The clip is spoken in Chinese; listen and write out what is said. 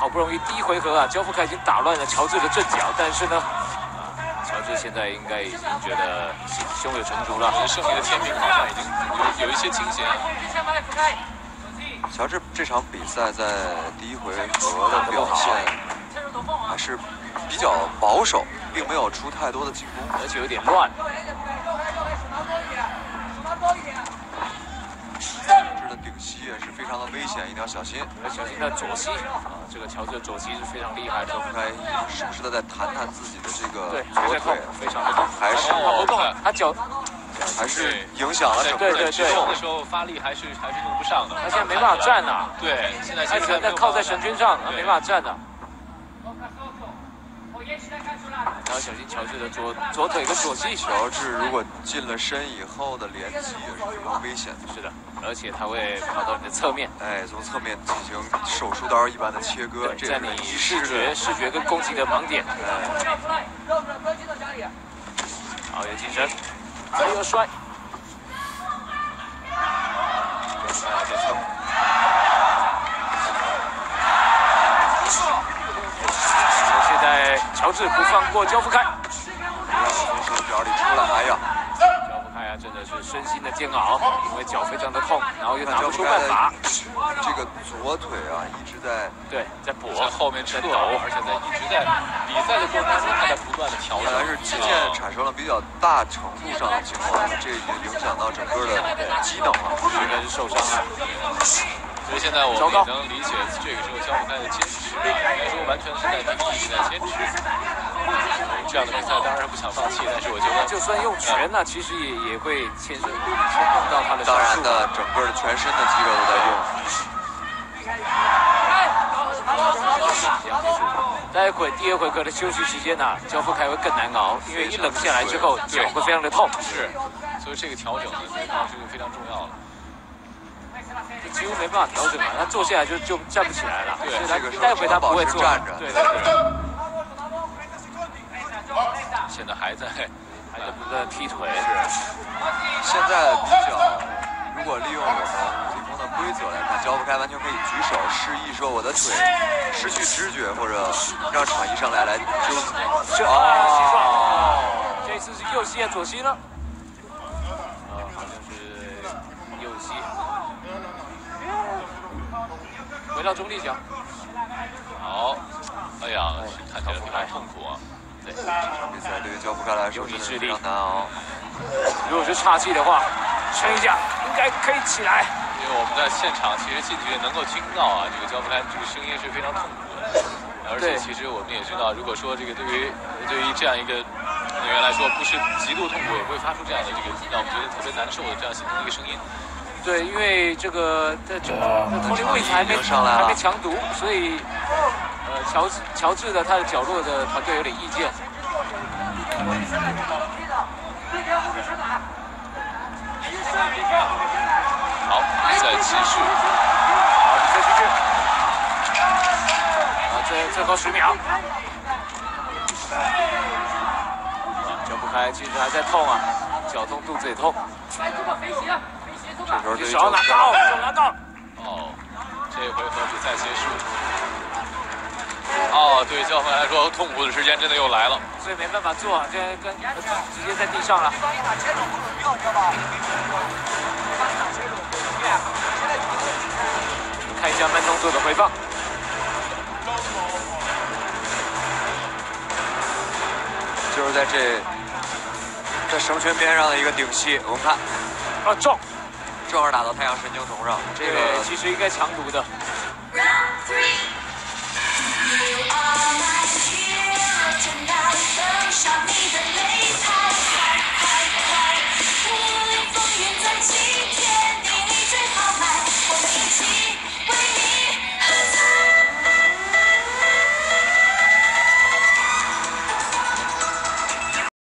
好不容易第一回合啊，焦富凯已经打乱了乔治的阵脚，但是呢，啊，乔治现在应该已经觉得胸有成竹了。胜利的天平好像已经有有一些倾斜。乔治这场比赛在第一回合的表现还是比较保守，并没有出太多的进攻，而且有点乱。小心，要小心。他的左膝啊！这个乔治的左膝是非常厉害的，应该时不时的在弹弹自己的这个对左腿，非常的痛，还是不动了，他脚还是影响了整个的举重的时候发力还是还是用不上的，他现在没办法站呐，对，现在他现在靠在神君上，他没办法站的。要小心乔治的左左腿跟左膝。乔治如果近了身以后的连击也是非常危险的。是的，而且他会跑到你的侧面，哎，从侧面进行手术刀一般的切割，在你视觉、视觉跟攻击的盲点。哎，好，有精神，还有摔。乔治不放过焦夫开，从手脚里出来，哎呀，焦夫开啊，真的是身心的煎熬，因为脚非常的痛，然后又拿不出办法。这个左腿啊，一直在对在跛，在后面在抖，而且在一直在比赛的过程中，他在不断的调整。看来是肌腱产生了比较大程度上的情况，这已经影响到整个的机能了，应该是受伤了。所以现在我们也能理解这个时候焦夫开的坚持，应该说完全是在努力，在坚持。这样的比赛当然不想放弃，但是我觉得就算用拳呢，其实也也会牵涉牵动到他的。当然的，整个的全身的肌肉都在用。待会第二回合的休息时间呢，焦夫开会更难熬，因为一冷下来之后脚会非常的痛。是，所以这个调整呢，对他是非常重要的。几乎没办法调整了，他坐下来就就站不起来了。对，这个待会他不会坐站着。对对对。现在还在还在不断踢腿。是。现在比较，如果利用我们武技风的规则来看，焦不开完全可以举手示意说我的腿失去知觉，或者让场医生来来纠正。哦。这次是右膝左膝呢？回到中立角。好，哎呀，看起来非常痛苦啊。对，这场比赛对于焦夫开来说是非常难熬。如果是岔气的话，撑一下，应该可以起来。因为我们在现场其实近距离能够听到啊，这个焦夫开这个声音是非常痛苦的。而且其实我们也知道，如果说这个对于对于这样一个运动员来说，不是极度痛苦，也不会发出这样的这个让我们觉得特别难受的这样心疼的一个声音。对，因为这个这这托尼位置还没还没强读，所以呃乔治乔治的他的角落的团队有点意见。好，比赛继续。好，比赛继续。啊，最最后十秒。脚不开，其实还在痛啊，脚痛肚子也痛。这时候对手拿到，手拿到。哦，这回合比赛结束。哦，对于教练来说，痛苦的时间真的又来了。所以没办法做，现在跟直接在地上了。看一下慢动作的回放。就是在这，在绳圈边上的一个顶膝，我们看，啊中。正好打到太阳神经丛上，这个其实应该强毒的。Round three. You are my